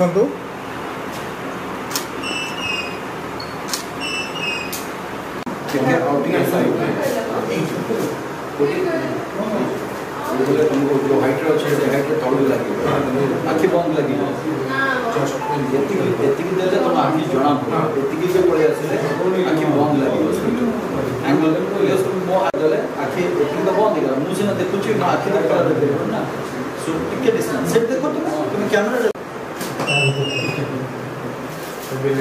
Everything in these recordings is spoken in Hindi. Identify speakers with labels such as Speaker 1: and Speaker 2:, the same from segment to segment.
Speaker 1: ଦେଖନ୍ତୁ
Speaker 2: ଆଖି ବନ୍ଦ ଲାଗିବ
Speaker 1: ଯେତିକି
Speaker 2: ଯେତିକି ଦେଲେ ତମ ଆଖି ଜଣା ପଡ଼ିବ ଏତିକି ଯେ ପଳେଇ ଆସିଲେ ଆଖି ବନ୍ଦ ଲାଗିବ ମୋ ହାତ ଦେଲେ ଆଖି ଏତିକି ତ ବନ୍ଦ ହେଇଗଲା ମୁଁ ସିନା ଦେଖୁଛି ମୋ ଆଖି ଦେଖିଲା ଦେଖିବ ନା ଟିକେ ଡିଷ୍ଟାନ୍ସ ସେଠି ଦେଖୁଥିବ ତୁମେ କ୍ୟାମେରା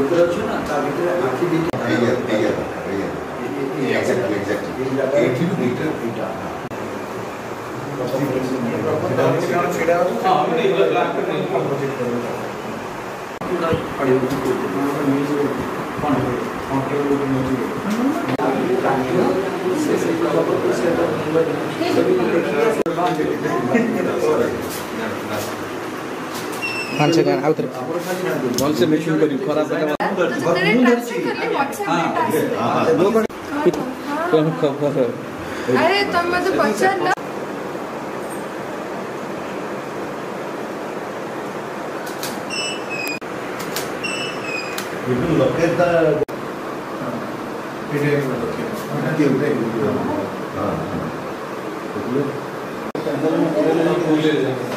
Speaker 2: ভিতরে হচ্ছে না তার ভিতরে আঁকি দিকে
Speaker 3: সেটা
Speaker 2: फ्रंट से जाना आउटर कौन से मशीन को रिफर आप
Speaker 3: बता अरे तुम मत पहचान ना
Speaker 4: You will look at the
Speaker 1: PDF location. Ah, you
Speaker 4: will.
Speaker 5: Ah. Okay.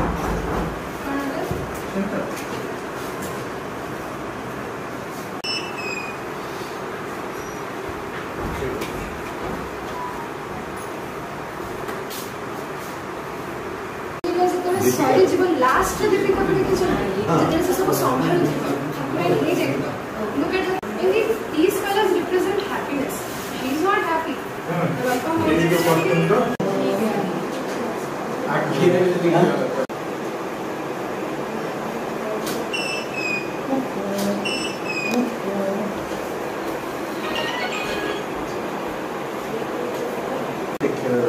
Speaker 3: ସାରି ଯିବ ଲାଷ୍ଟରେ ଦେବି କବିତା କିଛି ନାହିଁ ଯେତେବେଳେ ସେ ସବୁ ସମ୍ଭାଳୁଥିବ ଠାକୁରାଣୀ ହେଇ ଯାଇଥିବ look at in this this colours represent happiness she is not happy welcome ଆଖିରେ ଯିବା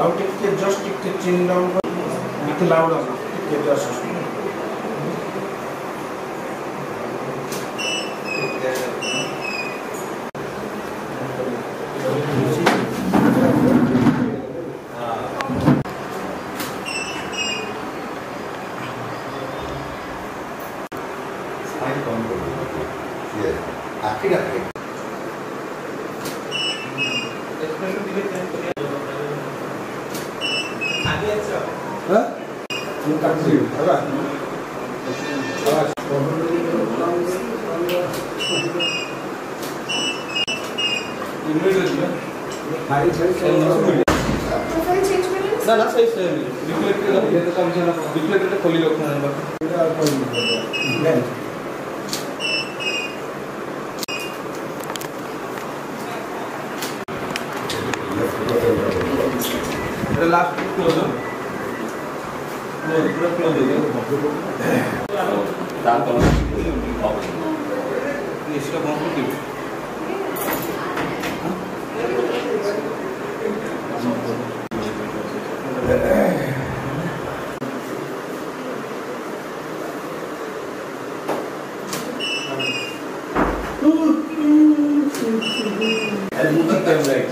Speaker 1: ଆଉ ଟିକେ ଜଷ୍ଟ ଟିକେ ଚିନ୍ ଡାଉନ୍ ଟିକେ ଲାଉଡ୍ ଟିକେ ଜଷ୍ଟ
Speaker 4: ঠিক আছে
Speaker 5: খুলি হ্যাঁ? না
Speaker 6: রাখুন
Speaker 2: তারপর tá,
Speaker 3: জিনিসটা
Speaker 2: É muito tempo, velho.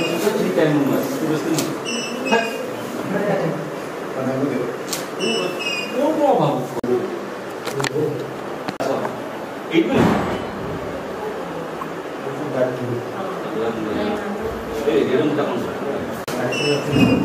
Speaker 2: Eu tô sentindo tempo, mas. It will. That
Speaker 6: too.
Speaker 2: Hey, give him down. Actually, I
Speaker 6: think.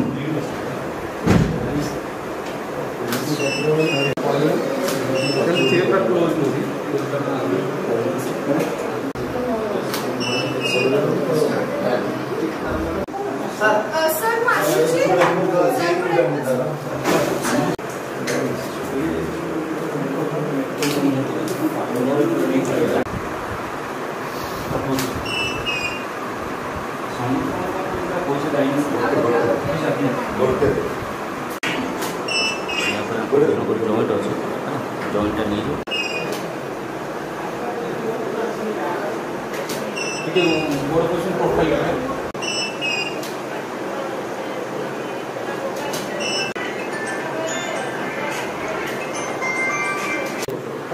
Speaker 5: देखिए गोरा पोजिशन प्रोफाइल है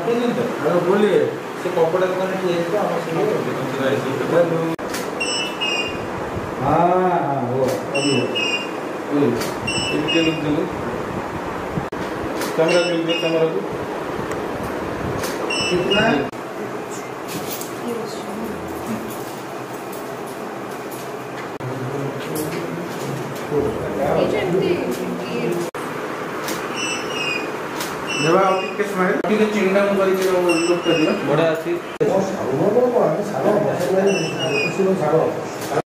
Speaker 5: तो, मैं बोलिए से कपड़ा दुकान की है क्या हम सुनो
Speaker 6: हाँ हाँ वो अभी हो
Speaker 5: इनके लुक दे कैमरा लुक दे कैमरा को
Speaker 1: कितना
Speaker 6: ଦେବା ଆଉ
Speaker 1: ଟିକେ ସମୟ ଟିକେ ଚିଙ୍ଗା କରିକି ଲୋକ କରିବା
Speaker 5: ବଢ଼ିଆ ଅଛି
Speaker 6: ସାର ସାର